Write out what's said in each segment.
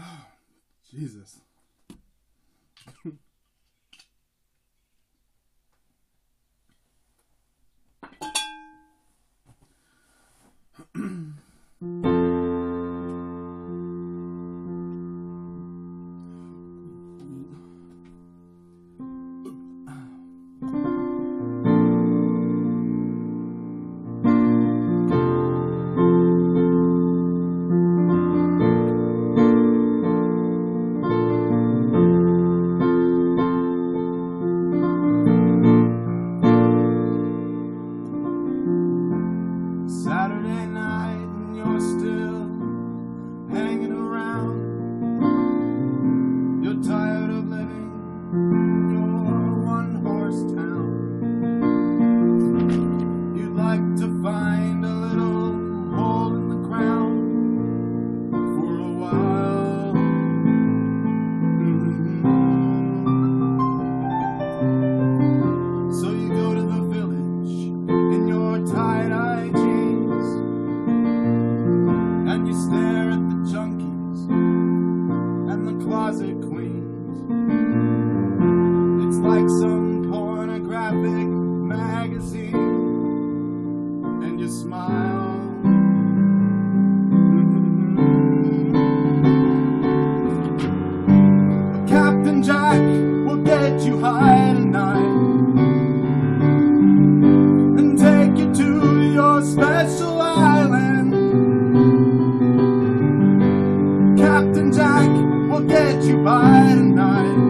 Jesus. closet queens. It's like some pornographic magazine, and you smile. Captain Jack will get you high tonight. night night.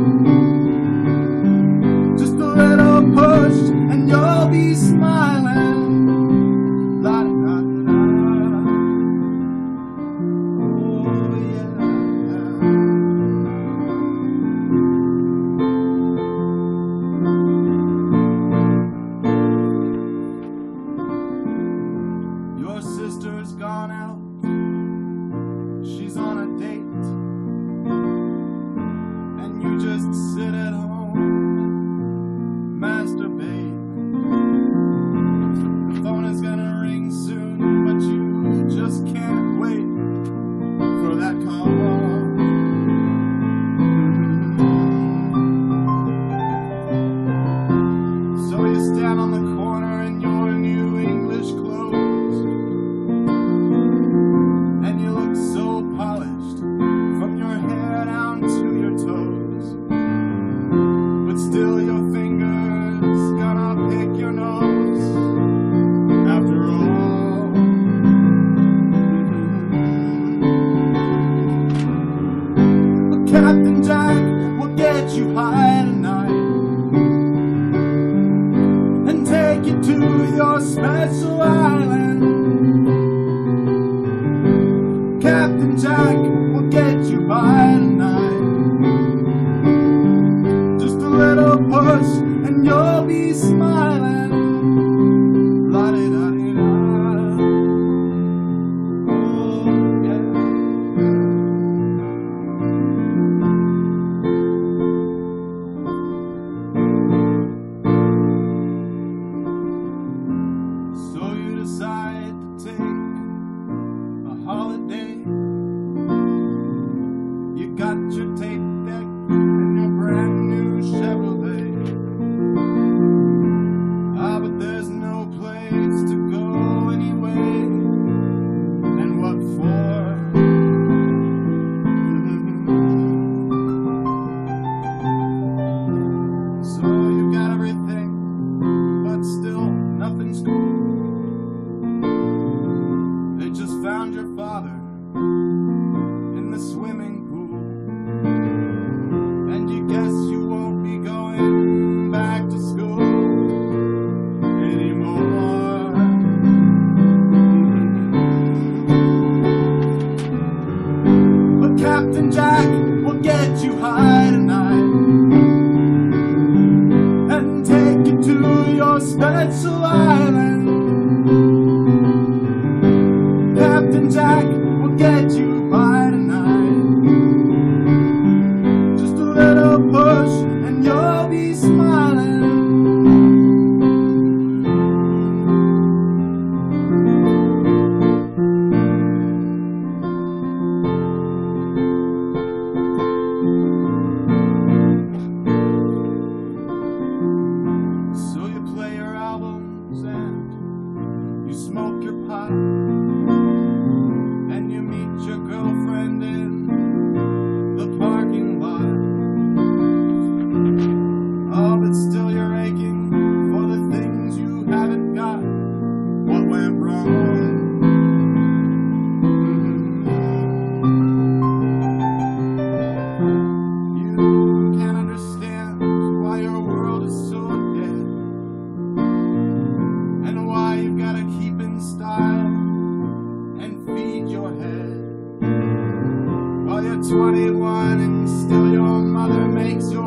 sit at home. still your fingers, gonna pick your nose. After all, well, Captain Jack will get you high tonight and take you to your special. me smile. pot. 21 and still your mother makes your